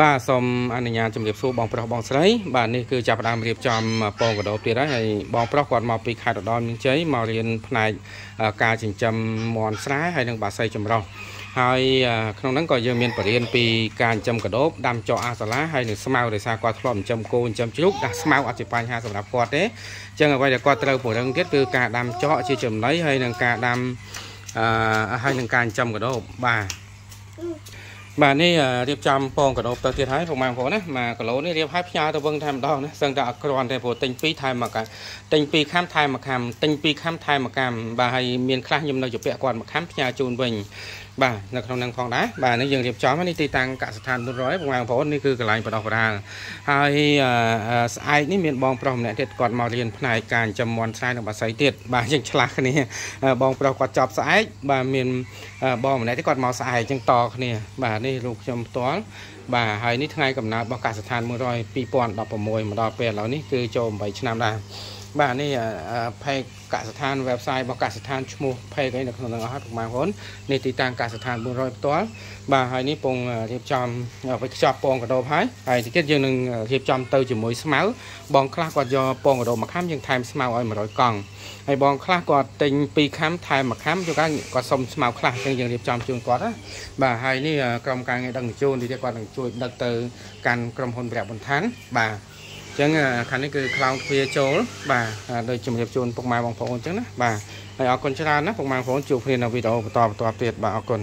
បាទសូមអនុញ្ញាតជម្រាបសួរបងប្រុសបងស្រីបាទនេះគឺចាប់ផ្ដើមរៀបចំពងកដោបទៀតហើយហើយបងប្រុសគាត់មកពីខេត្តឧត្តរមានជ័យមករៀនផ្នែកការចិញ្ចឹមមាន់ស្រែហើយនិងបាសីចម្រុះហើយក្នុងហ្នឹងក៏យើងមានបរិញ្ញាពីការចិញ្ចឹមកដោបដាំចោអាសាឡាហើយនឹងស្មៅដោយសារគាត់ធ្លាប់ចិញ្ចឹមគោចិញ្ចឹមជ្រូកដាស់ស្មៅអត់ជាបញ្ហាសម្រាប់គាត់ទេអញ្ចឹងអ្វីដែលគាត់ត្រូវពង្រឹងទៀតគឺការដាំចោជាចំណីហើយនឹងការដាំអឺហើយនឹងការចិញ្ចឹមកដោបបាទ បាទនេះរៀបចំពងកដោបទៅទៀតហើយពុកម៉ែបងប្អូនណាមួយគីឡូនេះរៀបឲ្យផ្ញើទៅវឹងតែម្ដងណាសឹងតែអត់គ្រាន់ទេព្រោះទិញ2ថែមមួយកាំទិញ2ខាំថែមមួយខាំទិញ2ខាំថែមមួយកាំបាទហើយមានខ្លះខ្ញុំនៅជពាក់គាត់មួយខាំផ្ញើជូនវិញ បាទនៅក្នុងនឹងផងដែរបាទនេះយើងរៀបចំនេះទីតាំងកសិដ្ឋាន400បងប្អូននេះគឺកន្លែងបដោះបដាលហើយស្អែកនេះមានបងប្រុសម្នាក់ទៀតគាត់មករៀនផ្នែកការចិញ្ចឹមមាន់ស្រែនិងបាសីទៀតបាទយើងឆ្លាស់គ្នាបងប្រុសគាត់ចប់ស្អែកបាទមានបងម្នាក់ទៀតគាត់មកស្អែកចឹងតគ្នាបាទនេះរូបខ្ញុំផ្ទាល់បាទហើយនេះថ្ងៃកំណើតរបស់កសិដ្ឋាន100 2016មកដល់ពេលឥឡូវនេះគឺចូល8ឆ្នាំដែរបាទនេះផេកកសិដ្ឋាន website របស់កសិដ្ឋានឈ្មោះផេកអីនៅក្នុងនោះអស់ពុកម៉ែបងប្អូននេះទីតាំងកសិដ្ឋាន400ផ្ទាល់បាទហើយនេះពងរៀបចំវិខ្ចប់ពងកដោបហើយហើយទីទៀតយើងនឹងរៀបចំទៅជាមួយស្មៅបងខ្លះគាត់យកពងកដោបមួយខាំយើងថែមស្មៅឲ្យ100កង់ហើយបងខ្លះគាត់ទិញ2ខាំថែមមួយខាំជួនកាលគាត់សុំស្មៅខ្លះអញ្ចឹងយើងរៀបចំជូនគាត់ណាបាទហើយនេះក្រុមការងារដឹកជញ្ជូនទីទៀតគាត់នឹងជួយដឹកទៅកាន់ក្រុមហ៊ុនព្រះបន្តានបាទ ចឹងខាងនេះគឺខ្លោងទ្វាចូលបាទដោយជំរាបជូនពុកម៉ែបងប្អូនអញ្ចឹងណាបាទហើយអរគុណច្រើនណាពុកម៉ែបងប្អូនជួបគ្នានៅវីដេអូបន្តបន្តទៀតបាទអរគុណ